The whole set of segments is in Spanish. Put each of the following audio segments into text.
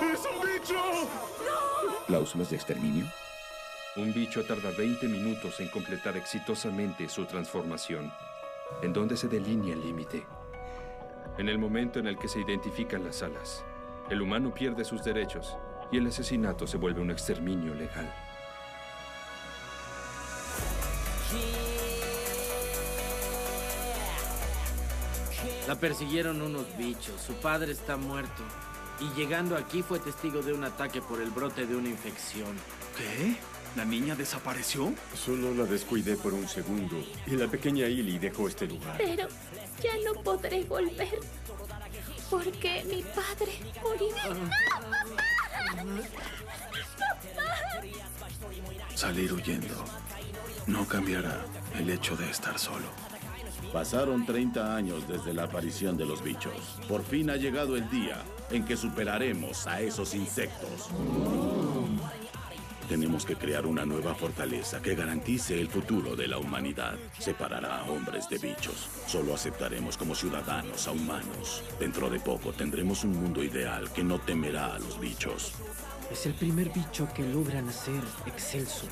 ¡Es un bicho! ¿Cláusulas de exterminio? Un bicho tarda 20 minutos en completar exitosamente su transformación. ¿En dónde se delinea el límite? En el momento en el que se identifican las alas, el humano pierde sus derechos y el asesinato se vuelve un exterminio legal. La persiguieron unos bichos. Su padre está muerto. Y llegando aquí fue testigo de un ataque por el brote de una infección. ¿Qué? ¿La niña desapareció? Solo la descuidé por un segundo y la pequeña Illy dejó este lugar. Pero ya no podré volver. Porque mi padre murió. Salir huyendo no cambiará el hecho de estar solo. Pasaron 30 años desde la aparición de los bichos. Por fin ha llegado el día en que superaremos a esos insectos. Tenemos que crear una nueva fortaleza que garantice el futuro de la humanidad. Separará a hombres de bichos. Solo aceptaremos como ciudadanos a humanos. Dentro de poco tendremos un mundo ideal que no temerá a los bichos. Es el primer bicho que logra nacer excelso.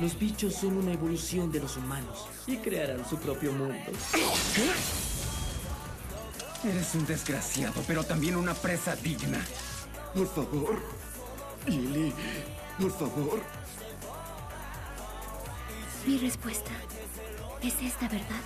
Los bichos son una evolución de los humanos y crearán su propio mundo. Eres un desgraciado, pero también una presa digna. Por favor. Illy, por favor. Mi respuesta es esta, ¿verdad?